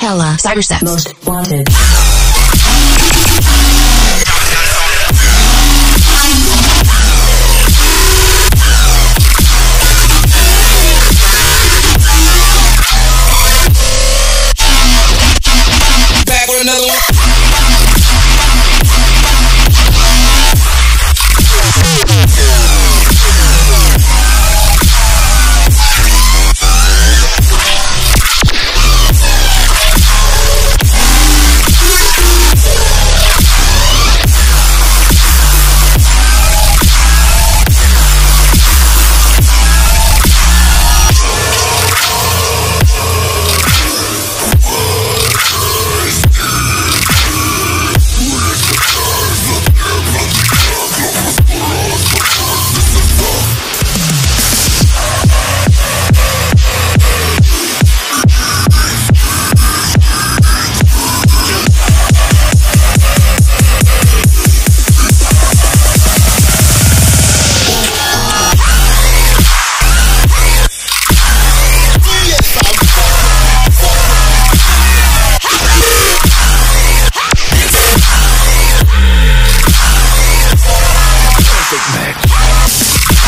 Stella, Cybersex. Most wanted. Yeah.